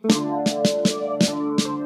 Thank you.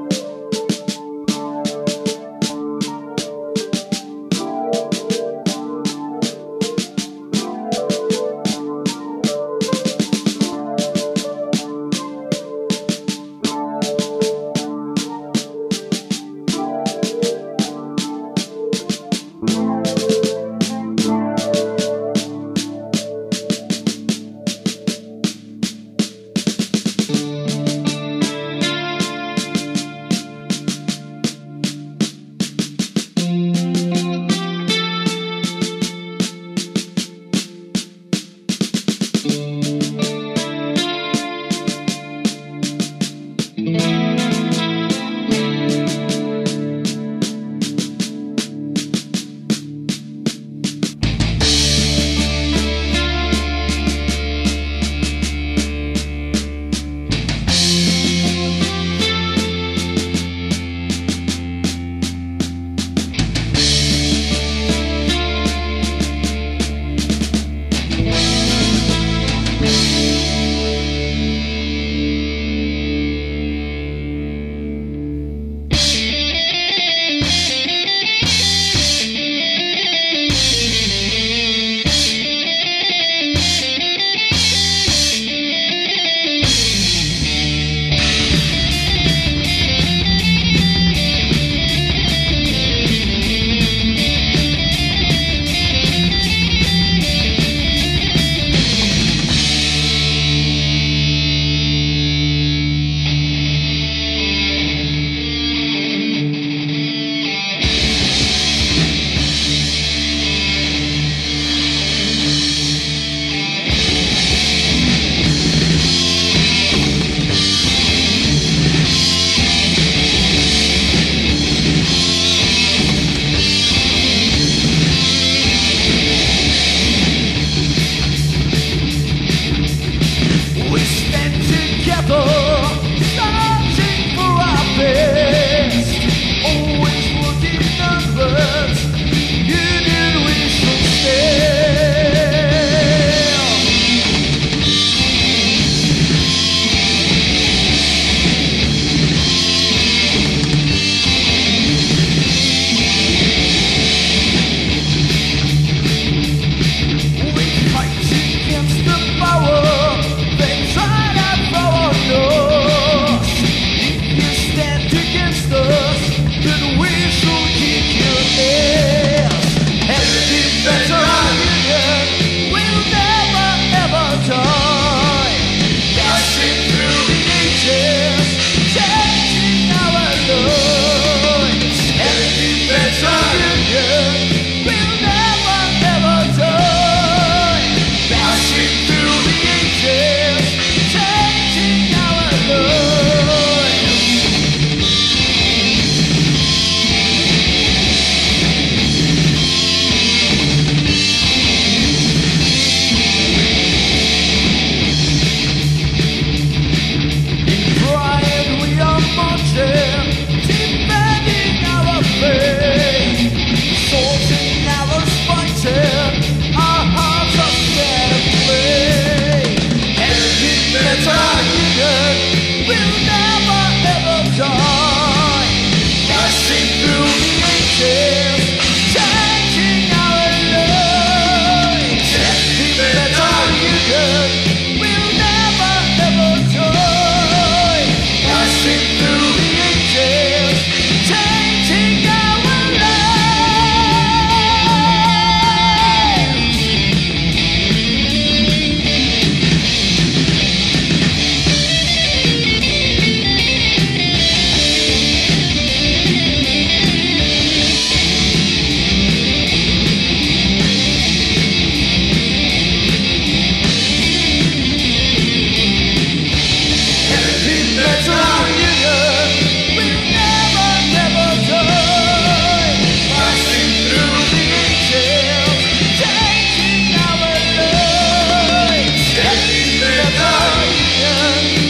Better union yeah